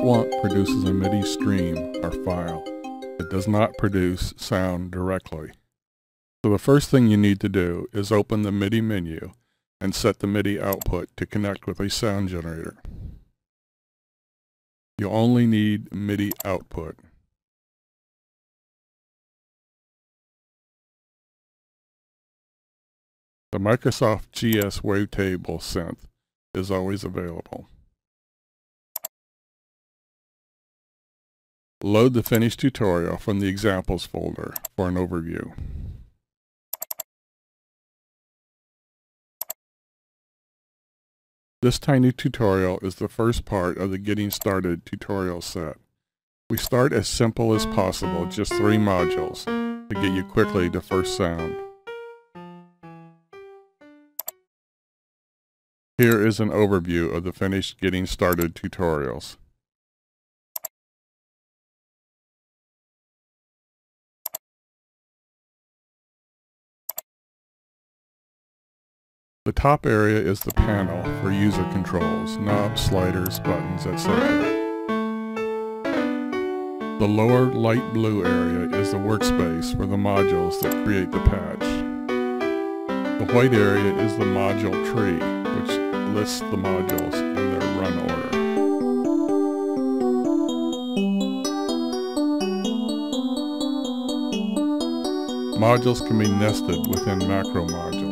ArtWonk produces a MIDI stream, or file. It does not produce sound directly. So the first thing you need to do is open the MIDI menu and set the MIDI output to connect with a sound generator. You only need MIDI output. The Microsoft GS Wavetable synth is always available. Load the finished tutorial from the examples folder for an overview. This tiny tutorial is the first part of the Getting Started tutorial set. We start as simple as possible, just three modules, to get you quickly to first sound. Here is an overview of the finished Getting Started tutorials. The top area is the panel for user controls, knobs, sliders, buttons, etc. The lower light blue area is the workspace for the modules that create the patch. The white area is the module tree, which lists the modules in their run order. Modules can be nested within macro modules.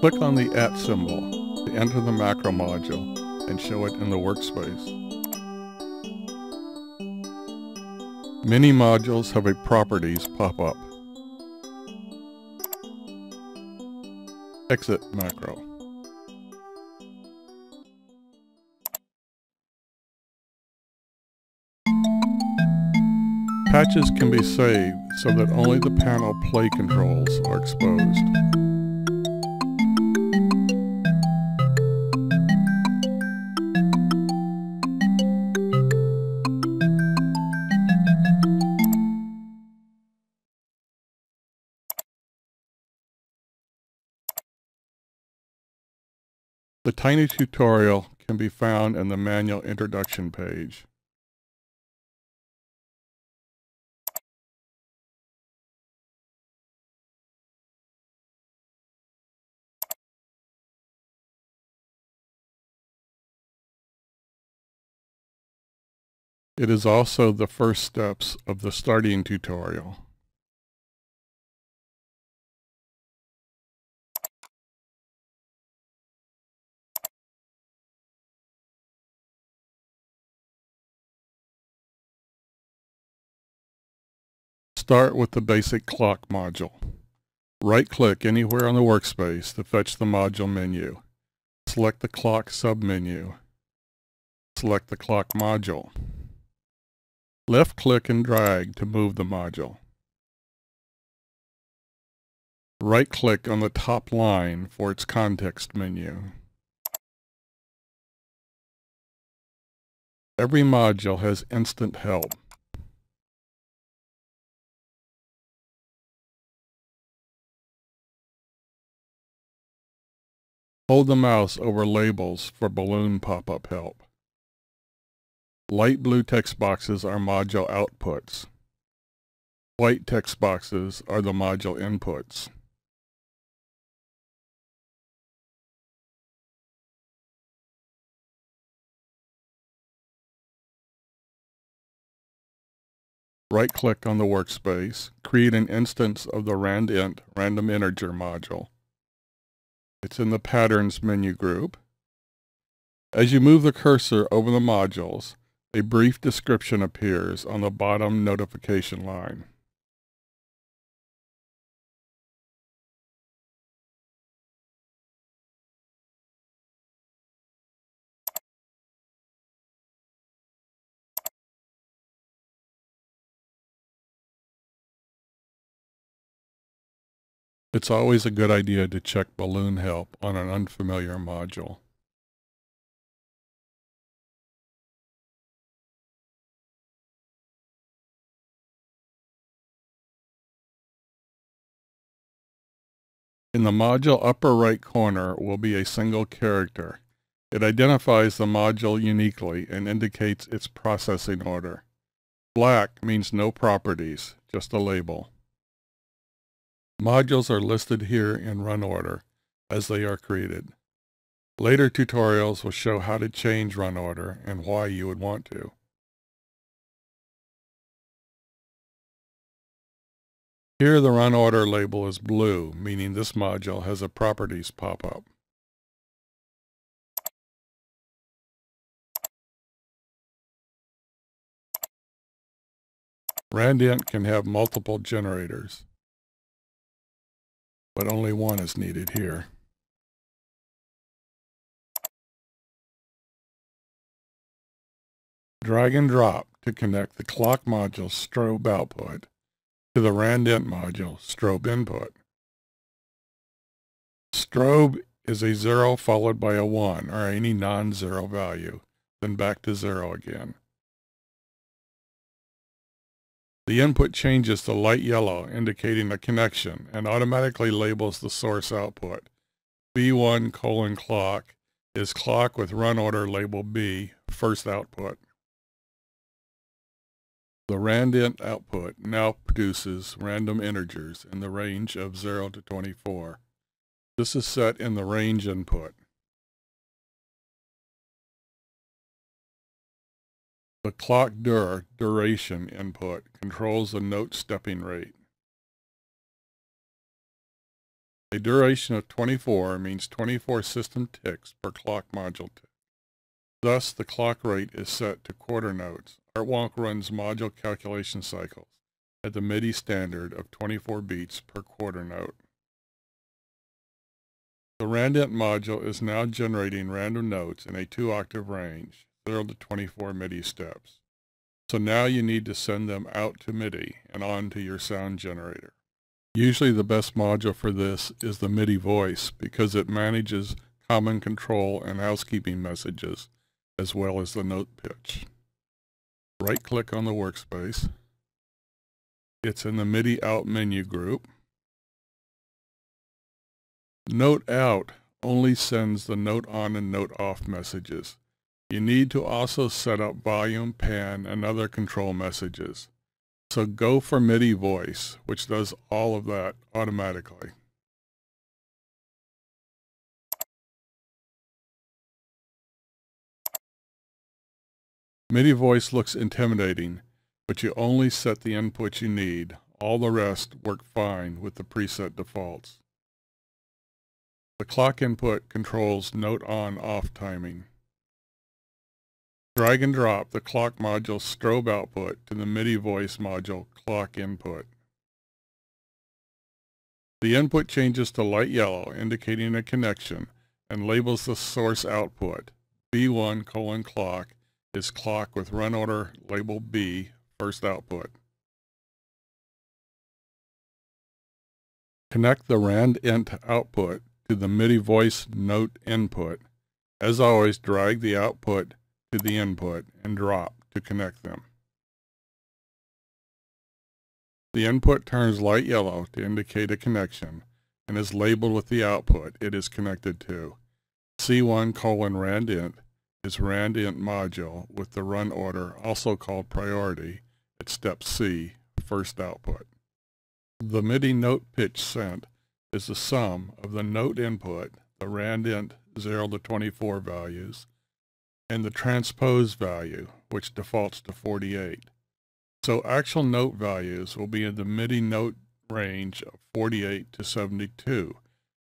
Click on the at symbol to enter the macro module and show it in the workspace. Many modules have a properties pop-up. Exit macro. Patches can be saved so that only the panel play controls are exposed. The tiny tutorial can be found in the manual introduction page. It is also the first steps of the starting tutorial. Start with the basic clock module. Right-click anywhere on the workspace to fetch the module menu. Select the clock submenu. Select the clock module. Left-click and drag to move the module. Right-click on the top line for its context menu. Every module has instant help. Hold the mouse over labels for balloon pop-up help. Light blue text boxes are module outputs. White text boxes are the module inputs. Right-click on the workspace, create an instance of the randint random integer module. It's in the Patterns menu group. As you move the cursor over the modules, a brief description appears on the bottom notification line. It's always a good idea to check balloon help on an unfamiliar module. In the module upper right corner will be a single character. It identifies the module uniquely and indicates its processing order. Black means no properties, just a label. Modules are listed here in run order as they are created. Later tutorials will show how to change run order and why you would want to. Here the run order label is blue, meaning this module has a properties pop-up. RandInt can have multiple generators, but only one is needed here. Drag and drop to connect the clock module strobe output to the RandInt module strobe input. Strobe is a 0 followed by a 1 or any non-zero value, then back to 0 again. The input changes to light yellow, indicating a connection, and automatically labels the source output. B1 colon clock is clock with run order label B, first output. The RandInt output now produces random integers in the range of 0 to 24. This is set in the range input. The clock dur duration input controls the note stepping rate. A duration of 24 means 24 system ticks per clock module tick. Thus, the clock rate is set to quarter notes. ArtWonk runs module calculation cycles at the MIDI standard of 24 beats per quarter note. The RandInt module is now generating random notes in a 2-octave range. 0 to 24 MIDI steps. So now you need to send them out to MIDI and on to your sound generator. Usually the best module for this is the MIDI voice because it manages common control and housekeeping messages as well as the note pitch. Right click on the workspace. It's in the MIDI out menu group. Note out only sends the note on and note off messages. You need to also set up volume, pan, and other control messages. So go for MIDI voice, which does all of that automatically. MIDI voice looks intimidating, but you only set the input you need. All the rest work fine with the preset defaults. The clock input controls note on-off timing. Drag and drop the clock module strobe output to the MIDI voice module clock input. The input changes to light yellow, indicating a connection, and labels the source output. B1 colon clock is clock with run order label B, first output. Connect the RandInt output to the MIDI voice note input. As always, drag the output to the input and drop to connect them. The input turns light yellow to indicate a connection and is labeled with the output it is connected to. C1 colon RandInt is RandInt module with the run order, also called priority, at step C, first output. The MIDI note pitch sent is the sum of the note input, the RandInt 0 to 24 values, and the transpose value, which defaults to 48. So actual note values will be in the MIDI note range of 48 to 72,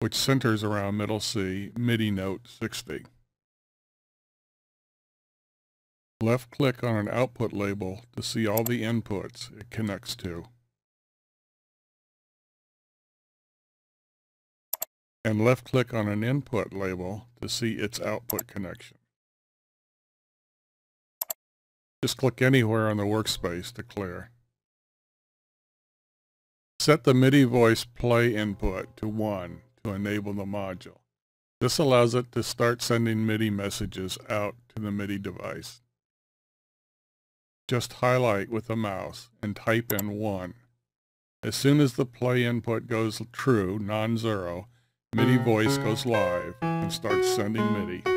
which centers around middle C, MIDI note 60. Left click on an output label to see all the inputs it connects to. And left click on an input label to see its output connection. Just click anywhere on the workspace to clear. Set the MIDI voice play input to 1 to enable the module. This allows it to start sending MIDI messages out to the MIDI device. Just highlight with the mouse and type in 1. As soon as the play input goes true, non-zero, MIDI voice goes live and starts sending MIDI.